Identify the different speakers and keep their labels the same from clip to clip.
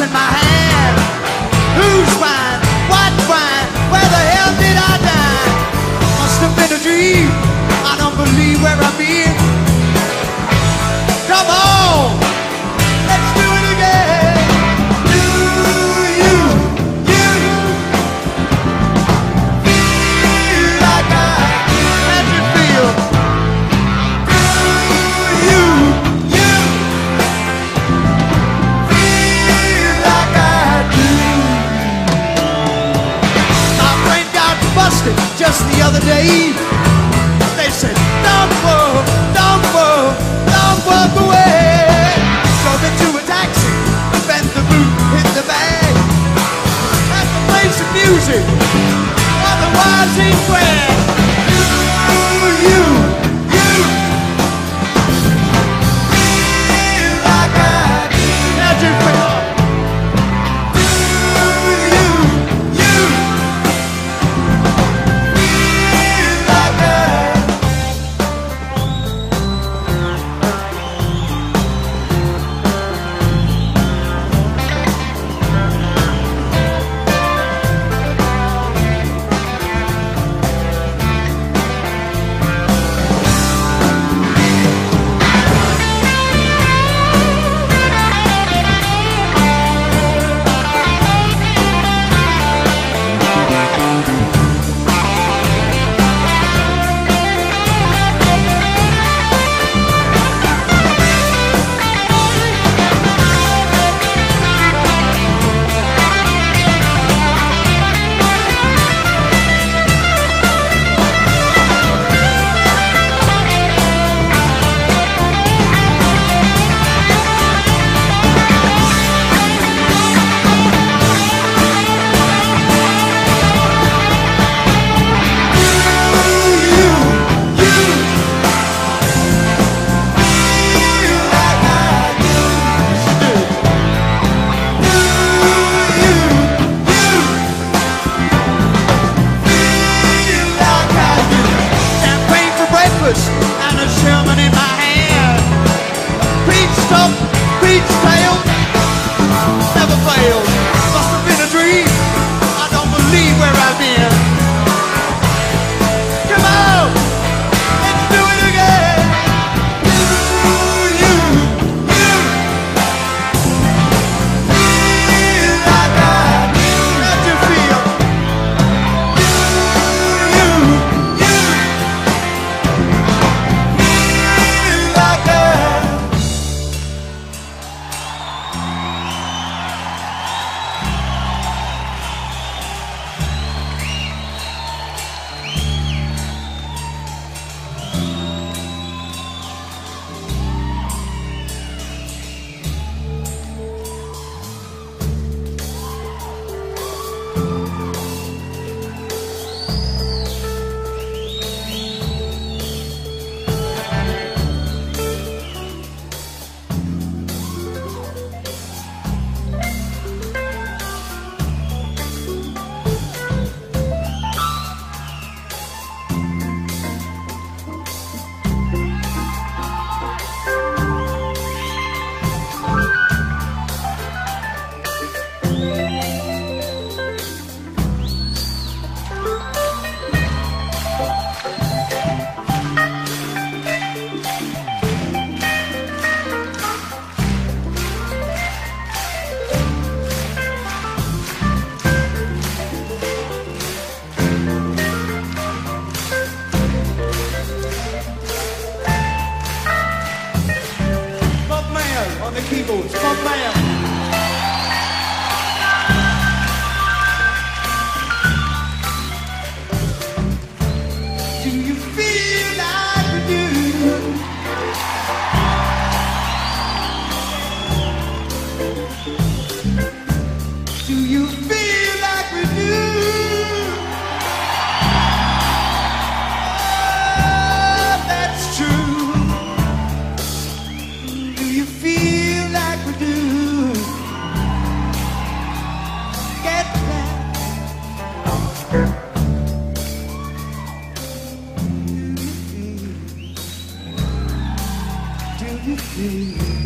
Speaker 1: in my hand. Who's mine? aí you feel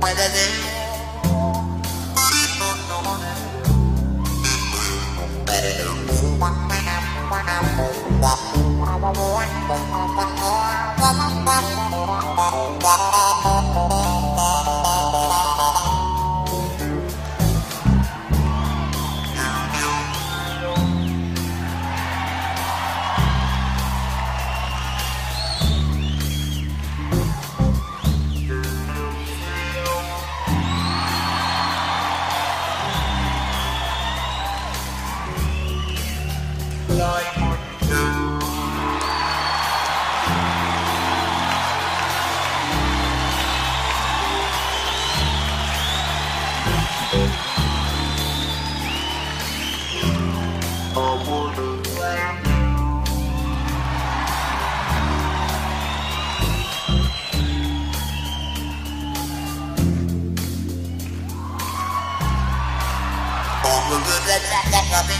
Speaker 2: Whether they